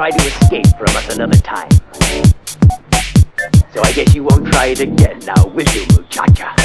try to escape from us another time. So I guess you won't try it again now, will you, muchacha?